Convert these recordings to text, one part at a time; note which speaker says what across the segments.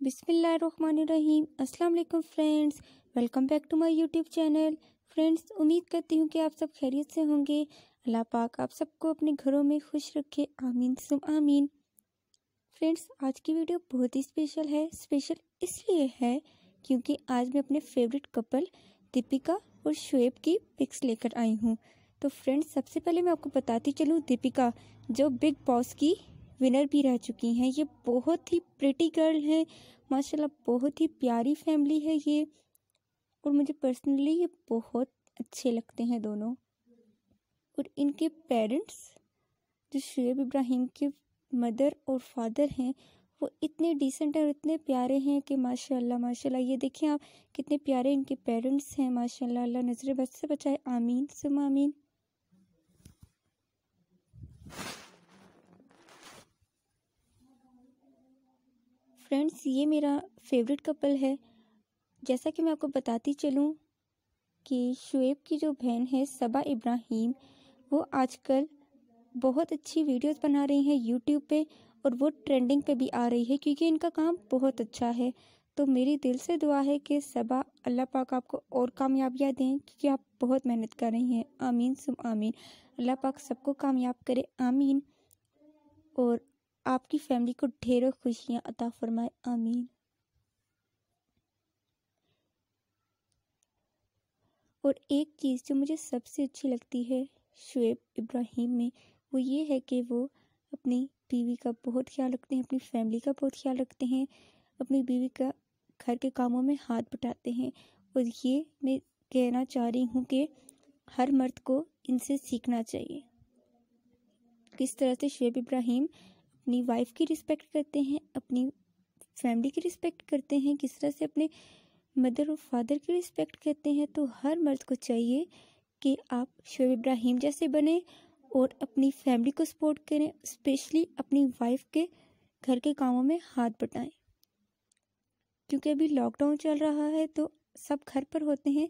Speaker 1: बिसमीम अस्सलाम friends, welcome back to my YouTube channel. Friends, उम्मीद करती हूँ कि आप सब खैरियत से होंगे। अल्लाह पाक आप सबको अपने घरों में खुश रखे। आमीन सुम आमीन। फ्रेंड्स, आज की वीडियो बहुत ही स्पेशल है। स्पेशल इसलिए है क्योंकि आज मैं अपने फेवरेट कपल दीपिका और शुएब की पिक्स लेकर आई हूँ। तो फ्रेंड्स, सबसे पहले मैं आपको बताती चलूँ दीपिका, जो बिग बॉस की विनर भी रह चुकी हैं। ये बहुत ही प्रिटी गर्ल है। माशाल्लाह, बहुत ही प्यारी फैमिली है ये। और मुझे पर्सनली ये बहुत अच्छे लगते हैं दोनों। और इनके पेरेंट्स जो शुएब इब्राहिम के मदर और फादर हैं, वो इतने डिसेंट और इतने प्यारे हैं कि माशाल्लाह माशाल्लाह। ये देखें आप, कितने प्यारे इनके पेरेंट्स हैं, माशाल्लाह। अल्लाह नज़र बद से बचाए। आमीन सुम आमीन। फ्रेंड्स ये मेरा फेवरेट कपल है। जैसा कि मैं आपको बताती चलूँ कि शुएब की जो बहन है, सबा इब्राहिम, वो आजकल बहुत अच्छी वीडियोस बना रही हैं यूट्यूब पे और वो ट्रेंडिंग पे भी आ रही है क्योंकि इनका काम बहुत अच्छा है। तो मेरी दिल से दुआ है कि सबा, अल्लाह पाक आपको और कामयाबियाँ दें क्योंकि आप बहुत मेहनत कर रही हैं। आमीन सुम आमीन। अल्लाह पाक सबको कामयाब करे। आमीन। और आपकी फैमिली को ढेरों खुशियाँ अता फरमाए, आमीन। और एक चीज़ जो मुझे सबसे अच्छी लगती है शुएब इब्राहिम में, वो ये है कि वो अपनी बीवी का बहुत ख्याल रखते हैं, अपनी फैमिली का बहुत ख्याल रखते हैं, अपनी बीवी का घर के कामों में हाथ बटाते हैं। और ये मैं कहना चाह रही हूँ कि हर मर्द को इनसे सीखना चाहिए। किस तरह से शुएब इब्राहिम अपनी वाइफ की रिस्पेक्ट करते हैं, अपनी फैमिली की रिस्पेक्ट करते हैं, किस तरह से अपने मदर और फादर की रिस्पेक्ट करते हैं तो हर मर्द को चाहिए कि आप शोब इब्राहिम जैसे बने और अपनी फैमिली को सपोर्ट करें स्पेशली अपनी वाइफ के घर के कामों में हाथ बटाएँ। क्योंकि अभी लॉकडाउन चल रहा है तो सब घर पर होते हैं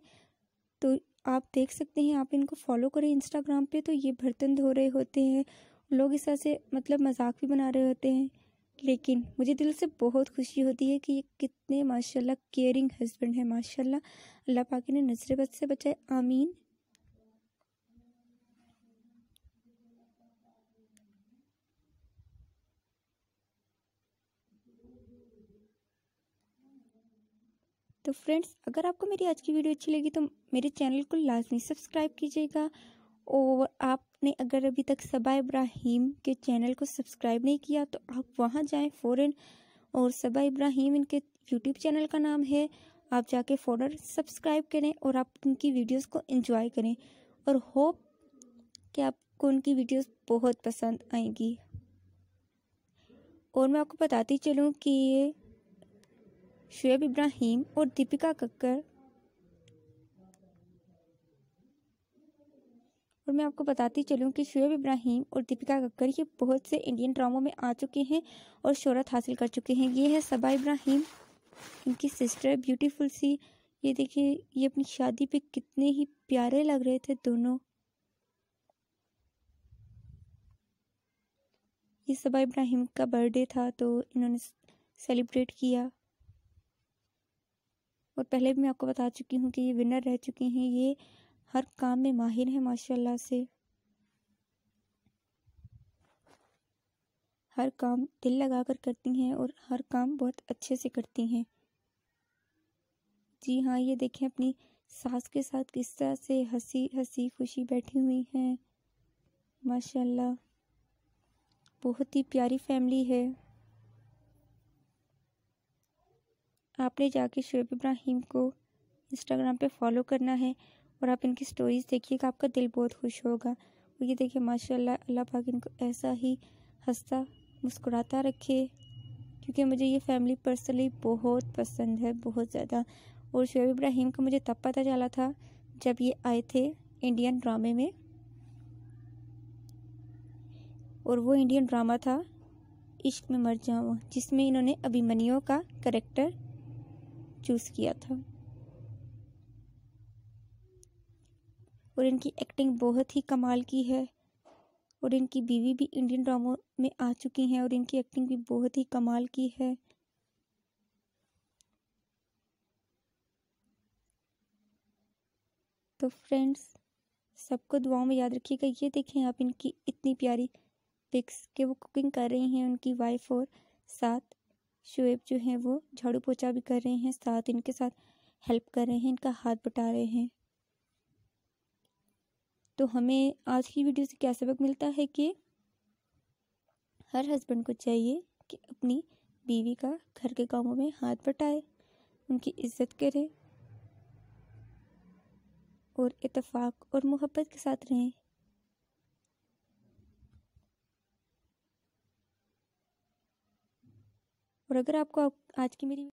Speaker 1: तो आप देख सकते हैं, आप इनको फॉलो करें इंस्टाग्राम पे तो ये बर्तन धो रहे होते हैं लोग इस तरह से मतलब मज़ाक भी बना रहे होते हैं, लेकिन मुझे दिल से बहुत खुशी होती है कि ये कितने माशाल्लाह केयरिंग हस्बैंड है, माशाल्लाह। अल्लाह पाक ने नज़र बद से बचाए, आमीन। तो फ्रेंड्स, अगर आपको मेरी आज की वीडियो अच्छी लगी तो मेरे चैनल को लाजमी सब्सक्राइब कीजिएगा। अगर अभी तक सबा इब्राहिम के चैनल को सब्सक्राइब नहीं किया तो आप वहाँ जाएँ फ़ौरन। और सबा इब्राहिम इनके यूट्यूब चैनल का नाम है। आप जाके फ़ौरन सब्सक्राइब करें और आप उनकी वीडियोस को एंजॉय करें। और होप कि आपको उनकी वीडियोस बहुत पसंद आएँगी। और मैं आपको बताती चलूँ कि ये शुएब इब्राहिम और दीपिका कक्कर और मैं आपको बताती चलूँ कि शुएब इब्राहिम और दीपिका कक्कर ये बहुत से इंडियन ड्रामों में आ चुके हैं और शोहरत हासिल कर चुके हैं। ये है सबा इब्राहिम, इनकी सिस्टर, ब्यूटीफुल सी। ये देखिए, ये अपनी शादी पे कितने ही प्यारे लग रहे थे दोनों। ये सबा इब्राहिम का बर्थडे था तो इन्होंने सेलिब्रेट किया। और पहले भी मैं आपको बता चुकी हूँ कि ये विनर रह चुके हैं। ये हर काम में माहिर है, माशाल्लाह से। हर काम दिल लगाकर करती हैं और हर काम बहुत अच्छे से करती हैं। जी हाँ ये देखें अपनी सास के साथ किस तरह से हँसी हँसी खुशी बैठी हुई हैं। माशाल्लाह, बहुत ही प्यारी फैमिली है। आपने जाके शुएब इब्राहिम को इंस्टाग्राम पे फॉलो करना है और आप इनकी स्टोरीज़ देखिएगा आपका दिल बहुत खुश होगा। और ये देखिए, माशाल्लाह, अल्लाह पाक इनको ऐसा ही हंसता, मुस्कुराता रखे, क्योंकि मुझे ये फैमिली पर्सनली बहुत पसंद है, बहुत ज़्यादा। और शोएब इब्राहिम का मुझे तब पता चला था जब ये आए थे इंडियन ड्रामे में। और वो इंडियन ड्रामा था, इश्क में मर जाऊँ, जिसमें इन्होंने अभिमन्यु का करेक्टर चूज़ किया था। और इनकी एक्टिंग बहुत ही कमाल की है। और इनकी बीवी भी इंडियन ड्रामों में आ चुकी हैं और इनकी एक्टिंग भी बहुत ही कमाल की है। तो फ्रेंड्स सबको दुआओं में याद रखिएगा, ये देखें आप इनकी इतनी प्यारी पिक्स के वो कुकिंग कर रही हैं, उनकी वाइफ और साथ शुएब जो हैं वो झाड़ू पोछा भी कर रहे हैं, साथ इनके साथ हेल्प कर रहे हैं, इनका हाथ बटा रहे हैं। तो हमें आज की वीडियो से क्या सबक मिलता है कि हर हस्बैंड को चाहिए कि अपनी बीवी का घर के कामों में हाथ बटाए, उनकी इज़्ज़त करे और इतफाक और मोहब्बत के साथ रहें। और अगर आपको आज की मेरी